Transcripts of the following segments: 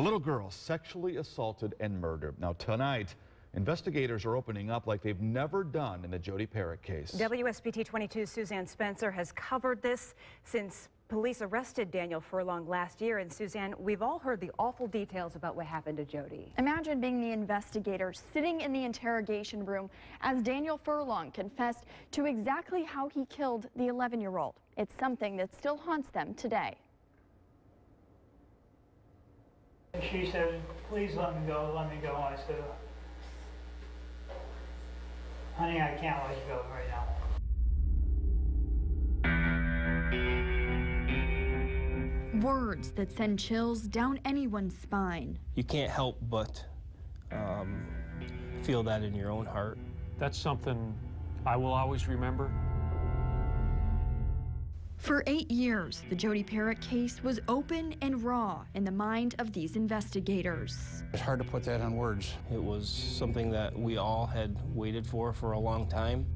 A little girl sexually assaulted and murdered. Now tonight, investigators are opening up like they've never done in the Jodi Parrack case. WSBT 22's Suzanne Spencer has covered this since police arrested Daniel Furlong last year. And Suzanne, we've all heard the awful details about what happened to Jodi. Imagine being the investigator sitting in the interrogation room as Daniel Furlong confessed to exactly how he killed the 11-year-old. It's something that still haunts them today. She said, please let me go, let me go. I said, honey, I can't let you go right now. Words that send chills down anyone's spine. You can't help but um, feel that in your own heart. That's something I will always remember. For eight years, the Jodi Parrack case was open and raw in the mind of these investigators. It's hard to put that in words. It was something that we all had waited for for a long time.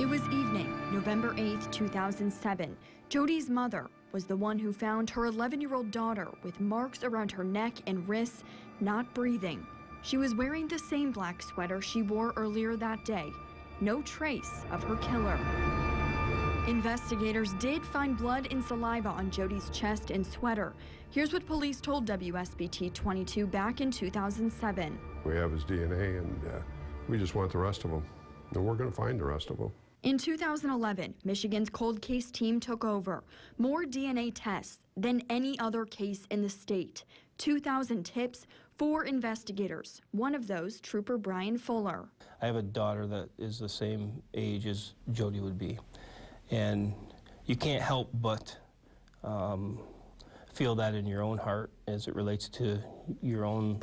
It was evening, November 8, 2007. Jodi's mother was the one who found her 11-year-old daughter with marks around her neck and wrists, not breathing. She was wearing the same black sweater she wore earlier that day. No trace of her killer. Investigators did find blood and saliva on Jodi's chest and sweater. Here's what police told WSBT 22 back in 2007. We have his DNA, and uh, we just want the rest of them. And we're going to find the rest of them. In 2011, Michigan's cold case team took over. More DNA tests than any other case in the state. 2,000 tips, four investigators. One of those, Trooper Brian Fuller. I have a daughter that is the same age as Jodi would be. And you can't help but um, feel that in your own heart as it relates to your own,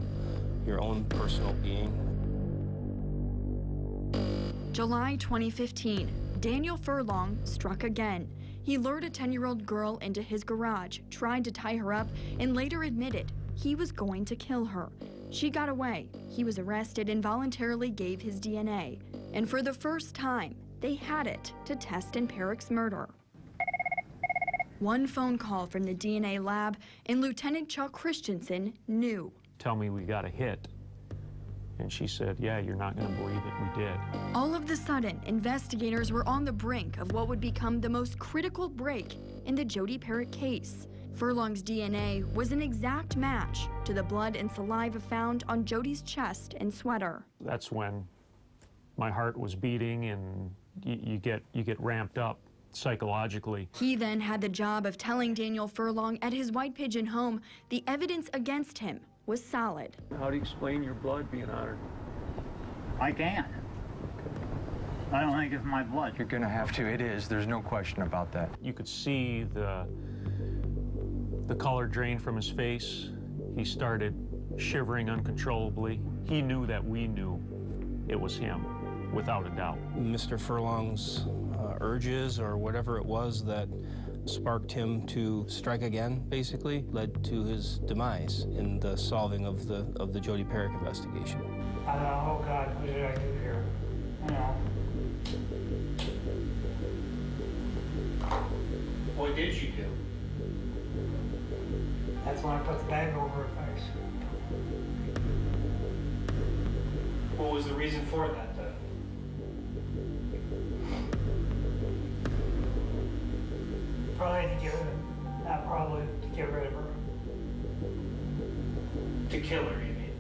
your own personal being. July 2015, Daniel Furlong struck again. He lured a 10-year-old girl into his garage, tried to tie her up, and later admitted he was going to kill her. She got away. He was arrested and voluntarily gave his DNA. And for the first time, they had it to test in Parrack's murder. One phone call from the DNA lab, and Lieutenant Chuck Christensen knew. Tell me we got a hit. And she said, yeah, you're not going to believe it. We did. All of the sudden, investigators were on the brink of what would become the most critical break in the Jodi Parrack case. Furlong's DNA was an exact match to the blood and saliva found on Jodi's chest and sweater. That's when my heart was beating and you, you get, you get ramped up psychologically. He then had the job of telling Daniel Furlong at his White Pigeon home the evidence against him was solid. How do you explain your blood being honored? I can't. I don't think it's my blood. You're going to have to. It is. There's no question about that. You could see the, the color drain from his face. He started shivering uncontrollably. He knew that we knew it was him, without a doubt. Mr. Furlong's urges or whatever it was that sparked him to strike again, basically, led to his demise in the solving of the of the Jodi Parrack investigation. I thought, oh God, what did I do here? You know. What did you do? That's when I put the bag over her face. What was the reason for that, Probably to get rid of, not probably to get rid of her. To kill her, you mean?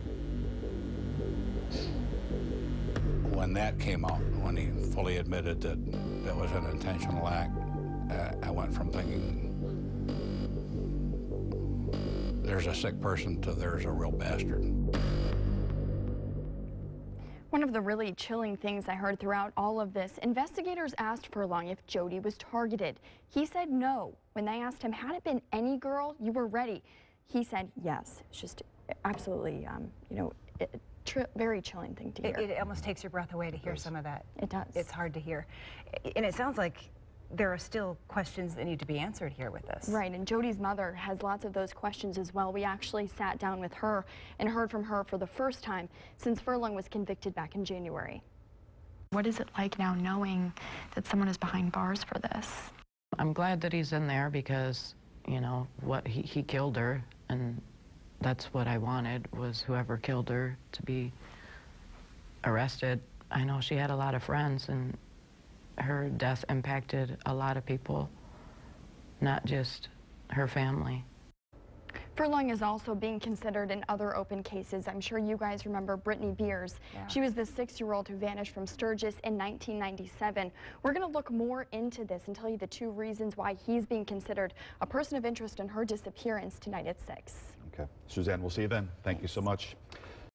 When that came out, when he fully admitted that that was an intentional act, uh, I went from thinking there's a sick person to there's a real bastard. One of the really chilling things I heard throughout all of this, investigators asked Furlong if Jodi was targeted. He said no. When they asked him, had it been any girl, you were ready. He said yes. It's just absolutely, um, you know, it, very chilling thing to hear. It, it, almost takes your breath away to hear some of that. It does. It's hard to hear. And it sounds like there are still questions that need to be answered here with this. Right, and Jodi's mother has lots of those questions as well. We actually sat down with her and heard from her for the first time since Furlong was convicted back in January. What is it like now knowing that someone is behind bars for this? I'm glad that he's in there because, you know, what he, he killed her, and that's what I wanted was whoever killed her to be arrested. I know she had a lot of friends, and her death impacted a lot of people, not just her family. Furlong is also being considered in other open cases. I'm sure you guys remember Brittany Beers. She was the six-year-old who vanished from Sturgis in 1997. We're going to look more into this and tell you the two reasons why he's being considered a person of interest in her disappearance tonight at 6. Okay. Suzanne, we'll see you then. Thank you so much.